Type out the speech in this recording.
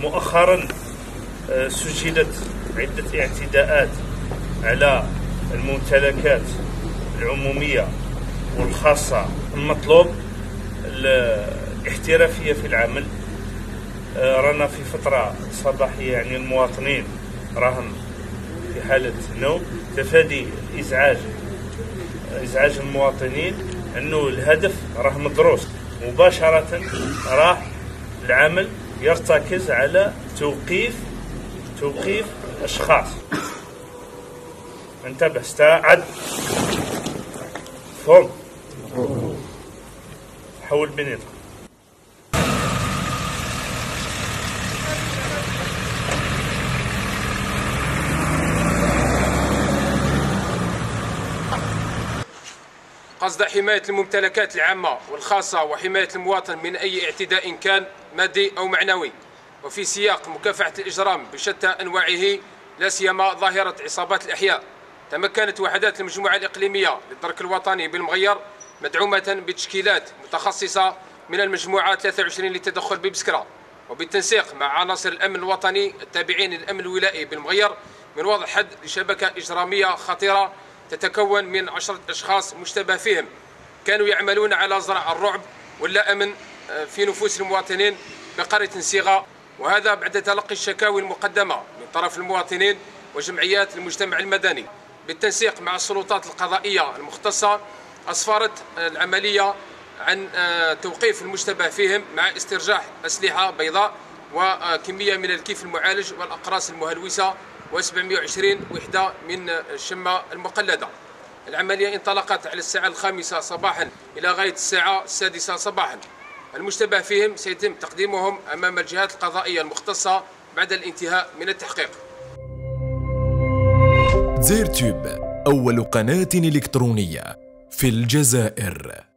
مؤخرا آه، سجلت عدة اعتداءات على الممتلكات العمومية والخاصة. المطلوب الاحترافية في العمل. آه، رانا في فترة صباحية يعني المواطنين راهم في حالة نوم. تفادي الإزعاج إزعاج المواطنين أنه الهدف راه مدروس مباشرة راح العمل يرتكز على توقيف توقيف أشخاص. انتبه استعد. فهم. حول بنيتك. قصد حماية الممتلكات العامة والخاصة وحماية المواطن من أي اعتداء كان مادي أو معنوي. وفي سياق مكافحة الإجرام بشتى أنواعه لا سيما ظاهرة عصابات الأحياء. تمكنت وحدات المجموعة الإقليمية للدرك الوطني بالمغير مدعومة بتشكيلات متخصصة من المجموعة 23 للتدخل ببسكرة. وبالتنسيق مع عناصر الأمن الوطني التابعين للأمن الولائي بالمغير من وضع حد لشبكة إجرامية خطيرة تتكون من عشرة أشخاص مشتبه فيهم. كانوا يعملون على زرع الرعب ولا أمن آه، في نفوس المواطنين بقرية صيغة وهذا بعد تلقي الشكاوي المقدمة من طرف المواطنين وجمعيات المجتمع المدني. بالتنسيق مع السلطات القضائية المختصة أسفرت العملية عن آه، توقيف المشتبه فيهم مع استرجاع أسلحة بيضاء وكمية من الكيف المعالج والأقراص المهلوسة و720 وحدة من الشمة المقلدة. العملية انطلقت على الساعة الخامسة صباحا إلى غاية الساعة السادسة صباحا. المشتبه فيهم سيتم تقديمهم أمام الجهات القضائية المختصة بعد الانتهاء من التحقيق. زيرتوب أول قناة إلكترونية في الجزائر.